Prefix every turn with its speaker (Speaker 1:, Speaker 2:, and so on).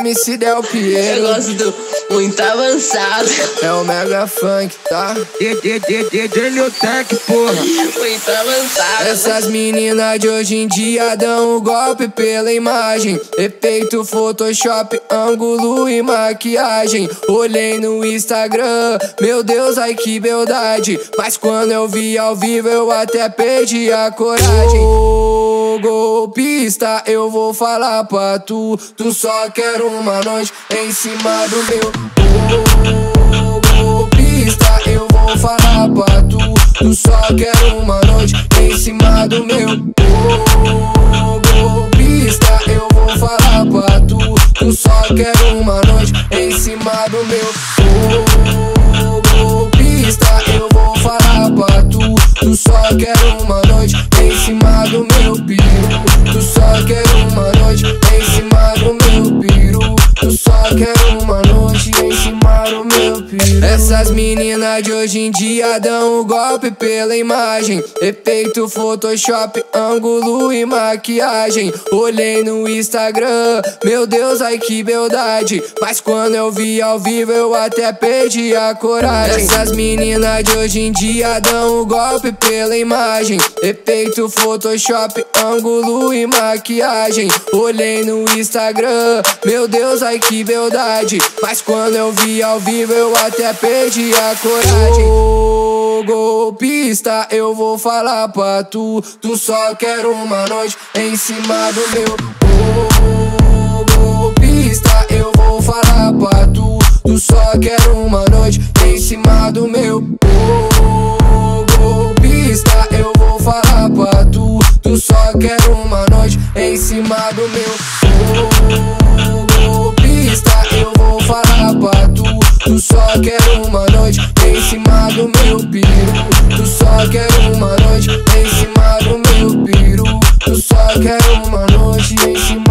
Speaker 1: MC Del Piero.
Speaker 2: Eu gosto do muito avançado.
Speaker 1: É o Mega Funk, tá?
Speaker 3: DJ Tech, porra.
Speaker 2: Muito avançado.
Speaker 1: Essas meninas de hoje em dia dão o golpe pela imagem. Efeito Photoshop, ângulo e maquiagem. Olhei no Instagram, meu Deus, ai que beldade. Mas quando eu vi ao vivo, eu até perdi a coragem. Ô golpista, eu vou falar pra tu. Tu só quer uma noite em cima do meu. Golpista, eu vou falar pra tu. Tu só quer uma noite em cima do meu. Golpista, eu vou falar pra tu. Tu só quer uma noite em cima do meu. Golpista, eu vou falar pra tu. Tu só quer uma noite cima do meu piru. Tu só quer Essas meninas de hoje em dia dão o golpe pela imagem. Efeito Photoshop, ângulo e maquiagem. Olhei no Instagram, meu Deus, ai que beldade. Mas quando eu vi ao vivo, eu até perdi a coragem. Essas meninas de hoje em dia dão o golpe pela imagem. Efeito Photoshop, ângulo e maquiagem. Olhei no Instagram, meu Deus, ai que beldade. Mas quando eu vi ao vivo, eu até perdi a coragem. Golpista, eu vou falar pra tu. Tu só quer uma noite em cima do meu. Golpista, eu vou falar pra tu. Tu só quer uma noite em cima do meu. Golpista, eu vou falar pra tu. Tu só quer uma noite em cima do meu. Tu. Só quer uma noite em cima do meu piru. Tu só quer uma noite em cima do meu piru. Tu só quer uma noite em cima.